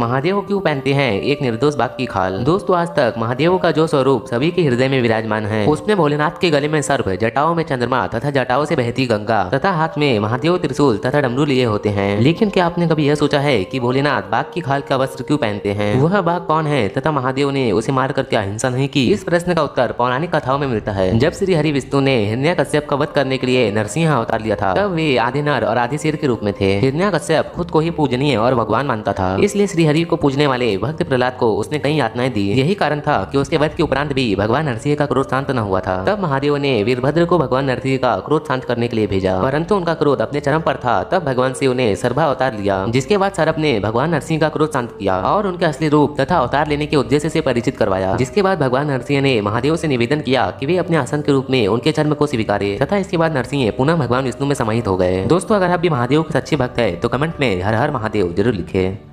महादेव क्यों पहनते हैं? एक निर्दोष बाघ की खाल। दोस्तों, आज तक महादेव का जो स्वरूप सभी के हृदय में विराजमान है। उसमें भोलेनाथ के गले में सर्प, जटाओं में चंद्रमा तथा जटाओं से बहती गंगा तथा हाथ में महादेव त्रिशूल तथा डमरू लिए होते हैं। लेकिन क्या आपने कभी यह सोचा है कि भोलेनाथ बाघ की खाल का वस्त्र क्यों पहनते हैं? वह बाघ कौन है तथा महादेव ने उसे मार कर क्या हिंसा नहीं की? इस प्रश्न का उत्तर पौराणिक कथाओं में मिलता है। जब श्री हरि विष्णु ने हिरण्य कश्यप का वध करने के लिए नरसिंह अवतार लिया था, तब वे आधे नर और आधे शेर के रूप में थे। हिरण्य कश्यप खुद को ही पूजनीय और भगवान मानता था। इसलिए श्री हरि को पूजने वाले भक्त प्रहलाद को उसने कई यातनाएँ दी। यही कारण था कि उसके वध के उपरांत भी भगवान नरसिंह का क्रोध शांत न हुआ था। तब महादेव ने वीरभद्र को भगवान नरसिंह का क्रोध शांत करने के लिए भेजा। परंतु उनका क्रोध अपने चरम पर था, तब भगवान शिव ने सर्भा अवतार लिया, जिसके बाद सरभ ने भगवान नरसिंह का क्रोध शांत किया और उनके असली रूप तथा अवतार लेने के उद्देश्य से परिचित करवाया। जिसके बाद भगवान नरसिंह ने महादेव से निवेदन किया कि वे अपने आसन के रूप में उनके चर्म को स्वीकारे तथा इसके बाद नरसिंह पुनः भगवान विष्णु में समाहित हो गए। दोस्तों, अगर आप भी महादेव के सच्चे भक्त है तो कमेंट में हर हर महादेव ज़रूर लिखे।